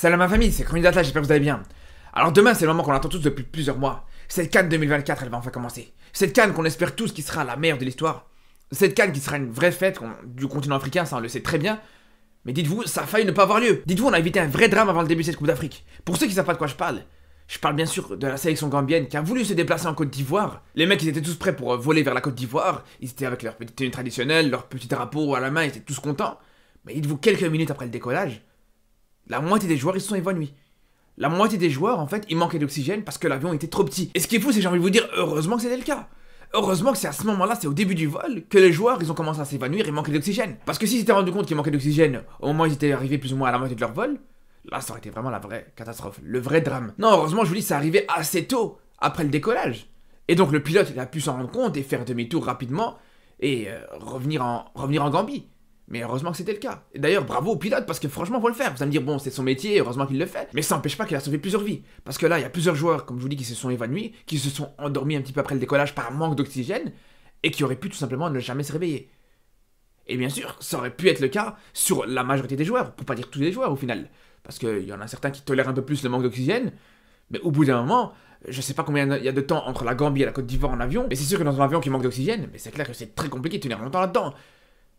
Salut à ma famille, c'est Chronique j'espère que vous allez bien. Alors demain, c'est le moment qu'on attend tous depuis plusieurs mois. Cette canne 2024, elle va enfin commencer. Cette canne qu'on espère tous qui sera la meilleure de l'histoire. Cette canne qui sera une vraie fête du continent africain, ça on le sait très bien. Mais dites-vous, ça a failli ne pas avoir lieu. Dites-vous, on a évité un vrai drame avant le début de cette Coupe d'Afrique. Pour ceux qui savent pas de quoi je parle, je parle bien sûr de la sélection gambienne qui a voulu se déplacer en Côte d'Ivoire. Les mecs, ils étaient tous prêts pour euh, voler vers la Côte d'Ivoire. Ils étaient avec leur petite tenue traditionnelle, leur petit drapeau à la main, ils étaient tous contents. Mais dites-vous, quelques minutes après le décollage, la moitié des joueurs ils se sont évanouis. La moitié des joueurs, en fait, ils manquaient d'oxygène parce que l'avion était trop petit. Et ce qui est fou, c'est que j'ai envie de vous dire, heureusement que c'était le cas. Heureusement que c'est à ce moment-là, c'est au début du vol, que les joueurs, ils ont commencé à s'évanouir et manquaient d'oxygène. Parce que s'ils s'étaient rendu compte qu'ils manquaient d'oxygène au moment où ils étaient arrivés plus ou moins à la moitié de leur vol, là, ça aurait été vraiment la vraie catastrophe, le vrai drame. Non, heureusement, je vous dis, c'est arrivé assez tôt, après le décollage. Et donc le pilote, il a pu s'en rendre compte et faire demi-tour rapidement et euh, revenir, en, revenir en Gambie. Mais heureusement que c'était le cas. Et d'ailleurs, bravo au pilote, parce que franchement, faut le faire. Vous allez me dire, bon, c'est son métier, heureusement qu'il le fait. Mais ça n'empêche pas qu'il a sauvé plusieurs vies. Parce que là, il y a plusieurs joueurs, comme je vous dis, qui se sont évanouis, qui se sont endormis un petit peu après le décollage par manque d'oxygène, et qui auraient pu tout simplement ne jamais se réveiller. Et bien sûr, ça aurait pu être le cas sur la majorité des joueurs, pour pas dire tous les joueurs au final. Parce qu'il y en a certains qui tolèrent un peu plus le manque d'oxygène, mais au bout d'un moment, je sais pas combien il y a de temps entre la Gambie et la Côte d'Ivoire en avion, mais c'est sûr que dans un avion qui manque d'oxygène, mais c'est clair que c'est très compliqué de tenir longtemps là-dedans.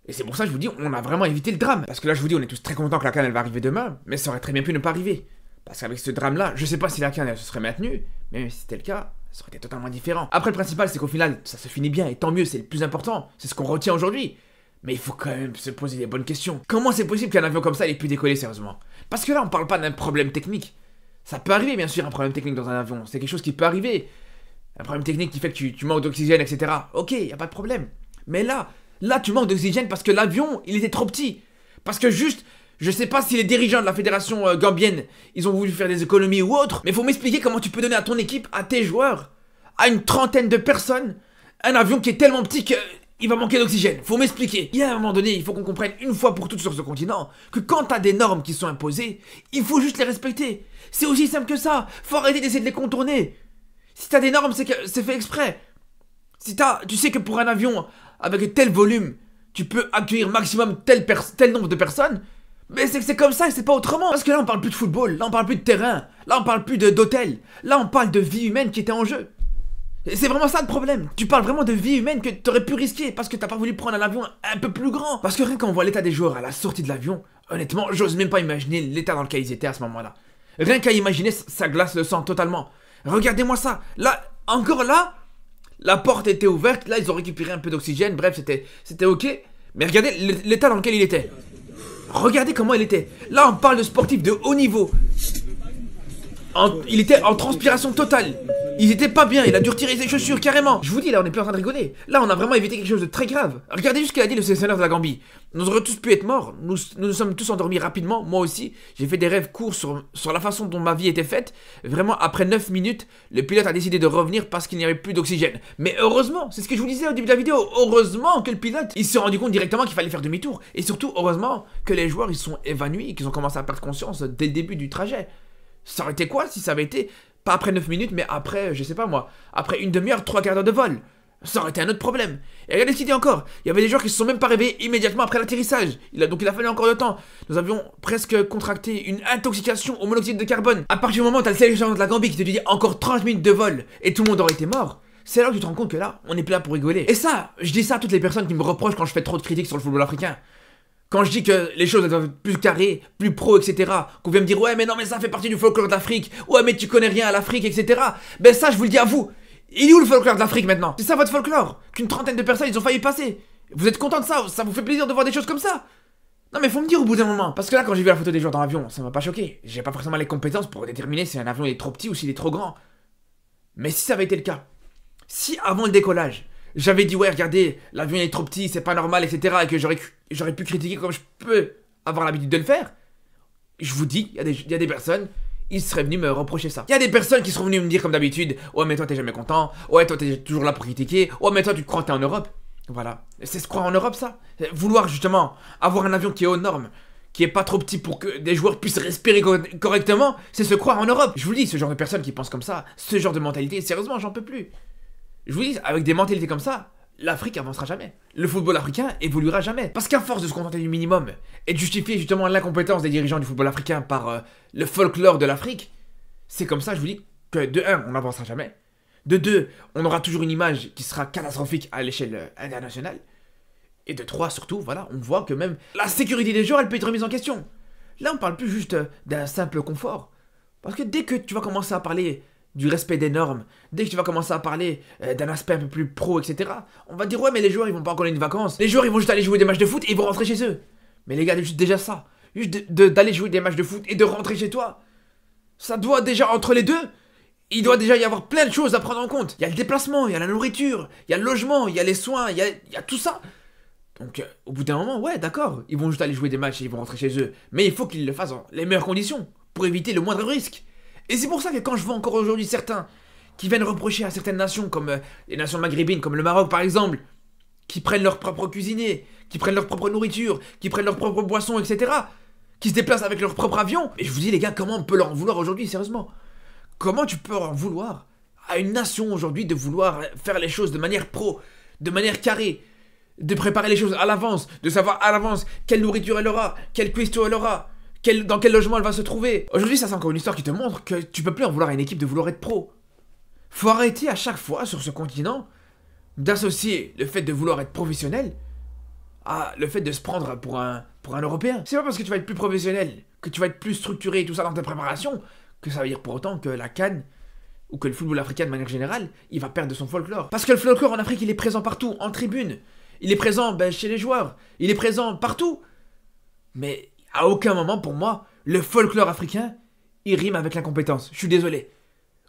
Et c'est pour ça que je vous dis, on a vraiment évité le drame. Parce que là, je vous dis, on est tous très contents que la canne elle va arriver demain, mais ça aurait très bien pu ne pas arriver. Parce qu'avec ce drame-là, je sais pas si la canne elle se serait maintenue, mais si c'était le cas, ça aurait été totalement différent. Après, le principal, c'est qu'au final, ça se finit bien, et tant mieux, c'est le plus important. C'est ce qu'on retient aujourd'hui. Mais il faut quand même se poser les bonnes questions. Comment c'est possible qu'un avion comme ça ait pu décoller sérieusement? Parce que là, on parle pas d'un problème technique. Ça peut arriver, bien sûr, un problème technique dans un avion. C'est quelque chose qui peut arriver. Un problème technique qui fait que tu, tu manques d'oxygène, etc. Ok, y a pas de problème. Mais là, Là, tu manques d'oxygène parce que l'avion, il était trop petit. Parce que juste, je sais pas si les dirigeants de la fédération euh, gambienne, ils ont voulu faire des économies ou autre, mais faut m'expliquer comment tu peux donner à ton équipe, à tes joueurs, à une trentaine de personnes, un avion qui est tellement petit que il va manquer d'oxygène. Faut m'expliquer. Il y a un moment donné, il faut qu'on comprenne une fois pour toutes sur ce continent que quand t'as des normes qui sont imposées, il faut juste les respecter. C'est aussi simple que ça. Faut arrêter d'essayer de les contourner. Si t'as des normes, c'est que c'est fait exprès. Si tu sais que pour un avion avec tel volume, tu peux accueillir maximum tel, nombre de personnes, mais c'est comme ça et c'est pas autrement. Parce que là, on parle plus de football, là, on parle plus de terrain, là, on parle plus d'hôtel, là, on parle de vie humaine qui était en jeu. C'est vraiment ça le problème. Tu parles vraiment de vie humaine que t'aurais pu risquer parce que t'as pas voulu prendre un avion un peu plus grand. Parce que rien quand on voit l'état des joueurs à la sortie de l'avion, honnêtement, j'ose même pas imaginer l'état dans lequel ils étaient à ce moment-là. Rien qu'à imaginer, ça glace le sang totalement. Regardez-moi ça. Là, encore là, la porte était ouverte, là ils ont récupéré un peu d'oxygène, bref c'était c'était ok. Mais regardez l'état dans lequel il était. Regardez comment il était. Là on parle de sportif de haut niveau. Il était en transpiration totale. Il était pas bien, il a dû retirer ses chaussures carrément. Je vous dis, là, on est plus en train de rigoler. Là, on a vraiment évité quelque chose de très grave. Regardez juste ce qu'il a dit le sélectionneur de la Gambie. Nous aurions tous pu être morts. Nous nous, sommes tous endormis rapidement. Moi aussi, j'ai fait des rêves courts sur, sur la façon dont ma vie était faite. Vraiment, après 9 minutes, le pilote a décidé de revenir parce qu'il n'y avait plus d'oxygène. Mais heureusement, c'est ce que je vous disais au début de la vidéo. Heureusement que le pilote, il s'est rendu compte directement qu'il fallait faire demi-tour. Et surtout, heureusement que les joueurs, ils sont évanouis qu'ils ont commencé à perdre conscience dès le début du trajet. Ça aurait été quoi si ça avait été pas après 9 minutes, mais après, je sais pas moi, après une demi-heure, trois quarts d'heure de vol? Ça aurait été un autre problème. Et regardez ce qu'il encore. Il y avait des joueurs qui se sont même pas réveillés immédiatement après l'atterrissage. Il a, donc il a fallu encore de temps. Nous avions presque contracté une intoxication au monoxyde de carbone. À partir du moment où t'as le sélectionneur de la Gambie qui te dit encore 30 minutes de vol et tout le monde aurait été mort, c'est là que tu te rends compte que là, on est plus là pour rigoler. Et ça, je dis ça à toutes les personnes qui me reprochent quand je fais trop de critiques sur le football africain. Quand je dis que les choses doivent être plus carrées, plus pro, etc., qu'on vient me dire ouais mais non mais ça fait partie du folklore d'Afrique, ouais mais tu connais rien à l'Afrique, etc. Ben ça je vous le dis à vous. Il est où le folklore de l'Afrique maintenant? C'est ça votre folklore? Qu'une trentaine de personnes ils ont failli passer. Vous êtes content de ça? Ça vous fait plaisir de voir des choses comme ça? Non mais faut me dire au bout d'un moment, parce que là quand j'ai vu la photo des joueurs dans l'avion, ça m'a pas choqué. J'ai pas forcément les compétences pour déterminer si un avion est trop petit ou s'il est trop grand. Mais si ça avait été le cas, si avant le décollage, j'avais dit ouais regardez l'avion est trop petit c'est pas normal etc et que j'aurais pu critiquer comme je peux avoir l'habitude de le faire je vous dis il y, a des personnes ils seraient venus me reprocher ça. Il y a des personnes qui seront venues me dire comme d'habitude Ouais, mais toi t'es jamais content. Ouais, toi t'es toujours là pour critiquer. Ouais, mais toi tu crois que t'es en Europe. Voilà. C'est se croire en Europe ça. Vouloir justement avoir un avion qui est aux normes, qui est pas trop petit pour que des joueurs puissent respirer correctement, c'est se croire en Europe. Je vous dis, ce genre de personnes qui pensent comme ça, ce genre de mentalité, sérieusement, j'en peux plus. Je vous dis, avec des mentalités comme ça, l'Afrique avancera jamais. Le football africain évoluera jamais. Parce qu'à force de se contenter du minimum et de justifier justement l'incompétence des dirigeants du football africain par euh, le folklore de l'Afrique, c'est comme ça, je vous dis, que de 1, on n'avancera jamais. De 2, on aura toujours une image qui sera catastrophique à l'échelle euh, internationale. Et de 3, surtout, voilà, on voit que même la sécurité des joueurs, elle peut être remise en question. Là, on parle plus juste euh, d'un simple confort. Parce que dès que tu vas commencer à parler du respect des normes, dès que tu vas commencer à parler euh, d'un aspect un peu plus pro, etc., on va dire ouais mais les joueurs ils vont pas encore aller une vacances, les joueurs ils vont juste aller jouer des matchs de foot et ils vont rentrer chez eux. Mais les gars, juste déjà ça, juste d'aller jouer des matchs de foot et de rentrer chez toi, ça doit déjà entre les deux, il doit déjà y avoir plein de choses à prendre en compte. Il y a le déplacement, il y a la nourriture, il y a le logement, il y a les soins, il y a, tout ça. Donc, euh, au bout d'un moment, ouais, d'accord, ils vont juste aller jouer des matchs et ils vont rentrer chez eux. Mais il faut qu'ils le fassent dans les meilleures conditions, pour éviter le moindre risque. Et c'est pour ça que quand je vois encore aujourd'hui certains qui viennent reprocher à certaines nations, comme euh, les nations maghrébines, comme le Maroc par exemple, qui prennent leur propre cuisinier, qui prennent leur propre nourriture, qui prennent leur propre boisson, etc., qui se déplacent avec leur propre avion. Et je vous dis, les gars, comment on peut leur en vouloir aujourd'hui, sérieusement? Comment tu peux en vouloir à une nation aujourd'hui de vouloir faire les choses de manière pro, de manière carrée, de préparer les choses à l'avance, de savoir à l'avance quelle nourriture elle aura, quelle cuistot elle aura, dans quel logement elle va se trouver? Aujourd'hui, ça c'est encore une histoire qui te montre que tu peux plus en vouloir à une équipe de vouloir être pro. Faut arrêter à chaque fois sur ce continent d'associer le fait de vouloir être professionnel à le fait de se prendre pour un, pour un Européen. C'est pas parce que tu vas être plus professionnel, que tu vas être plus structuré et tout ça dans ta préparation, que ça veut dire pour autant que la canne ou que le football africain de manière générale, il va perdre son folklore. Parce que le folklore en Afrique, il est présent partout, en tribune. Il est présent ben, chez les joueurs. Il est présent partout. Mais à aucun moment, pour moi, le folklore africain, il rime avec l'incompétence. Je suis désolé.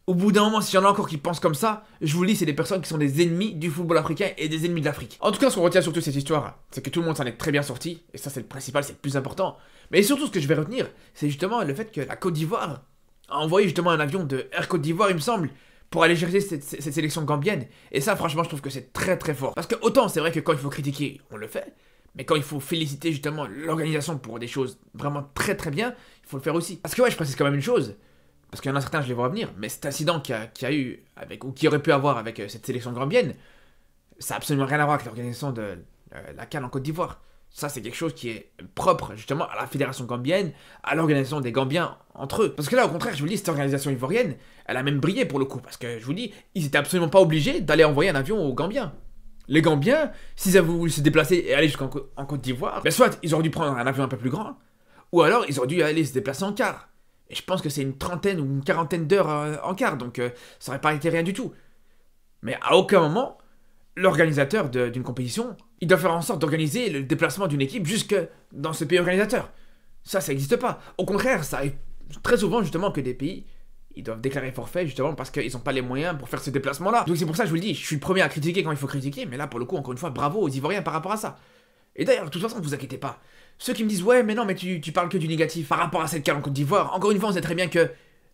Au bout d'un moment, s'il y en a encore qui pensent comme ça, je vous dis, c'est des personnes qui sont des ennemis du football africain et des ennemis de l'Afrique. En tout cas, ce qu'on retient surtout de cette histoire, c'est que tout le monde s'en est très bien sorti, et ça c'est le principal, c'est le plus important. Mais surtout, ce que je vais retenir, c'est justement le fait que la Côte d'Ivoire a envoyé justement un avion de Air Côte d'Ivoire, il me semble, pour aller chercher cette, cette, sélection gambienne. Et ça, franchement, je trouve que c'est très très fort. Parce que autant c'est vrai que quand il faut critiquer, on le fait, mais quand il faut féliciter justement l'organisation pour des choses vraiment très très bien, il faut le faire aussi. Parce que ouais, je précise quand même une chose, parce qu'il y en a certains, je les vois revenir, mais cet incident qu'il a eu, avec, ou qui aurait pu avoir avec euh, cette sélection gambienne, ça n'a absolument rien à voir avec l'organisation de euh, la Cannes en Côte d'Ivoire. Ça, c'est quelque chose qui est propre justement à la fédération gambienne, à l'organisation des Gambiens entre eux. Parce que là, au contraire, je vous dis, cette organisation ivoirienne, elle a même brillé pour le coup. Parce que je vous dis, ils étaient absolument pas obligés d'aller envoyer un avion aux Gambiens. Les Gambiens, s'ils avaient voulu se déplacer et aller jusqu'en Côte d'Ivoire, ben soit ils auraient dû prendre un avion un peu plus grand, ou alors ils auraient dû aller se déplacer en car. Et je pense que c'est une trentaine ou une quarantaine d'heures euh, en car, donc euh, ça aurait pas été rien du tout. Mais à aucun moment, l'organisateur d'une compétition, il doit faire en sorte d'organiser le déplacement d'une équipe jusque dans ce pays organisateur. Ça, ça n'existe pas. Au contraire, ça arrive très souvent justement que des pays, ils doivent déclarer forfait justement parce qu'ils n'ont pas les moyens pour faire ce déplacement-là. Donc c'est pour ça que je vous le dis, je suis le premier à critiquer quand il faut critiquer, mais là pour le coup, encore une fois, bravo aux Ivoiriens par rapport à ça. Et d'ailleurs, de toute façon, ne vous inquiétez pas. Ceux qui me disent, ouais, mais non, mais tu, parles que du négatif par rapport à cette carte en Côte d'Ivoire, encore une fois, on sait très bien que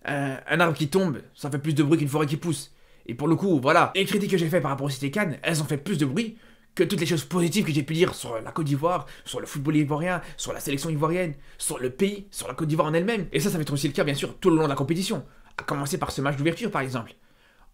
euh, un arbre qui tombe, ça fait plus de bruit qu'une forêt qui pousse. Et pour le coup, voilà, les critiques que j'ai fait par rapport au Cité Cannes, elles ont fait plus de bruit que toutes les choses positives que j'ai pu dire sur la Côte d'Ivoire, sur le football ivoirien, sur la sélection ivoirienne, sur le pays, sur la Côte d'Ivoire en elle-même. Et ça, ça va être aussi le cas, bien sûr, tout le long de la compétition. À commencer par ce match d'ouverture, par exemple.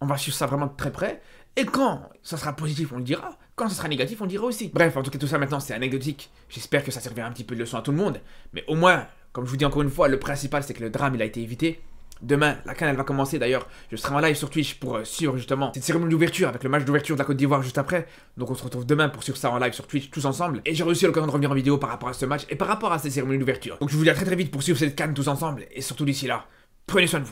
On va suivre ça vraiment de très près. Et quand ça sera positif, on le dira. Quand ça sera négatif, on le dira aussi. Bref, en tout cas, tout ça maintenant, c'est anecdotique. J'espère que ça servira un petit peu de leçon à tout le monde. Mais au moins, comme je vous dis encore une fois, le principal, c'est que le drame, il a été évité. Demain, la canne elle va commencer d'ailleurs. Je serai en live sur Twitch pour euh, suivre justement cette cérémonie d'ouverture avec le match d'ouverture de la Côte d'Ivoire juste après. Donc on se retrouve demain pour suivre ça en live sur Twitch tous ensemble. Et j'ai réussi l'occasion de revenir en vidéo par rapport à ce match et par rapport à cette cérémonie d'ouverture. Donc je vous dis à très très vite pour suivre cette canne tous ensemble. Et surtout d'ici là, prenez soin de vous.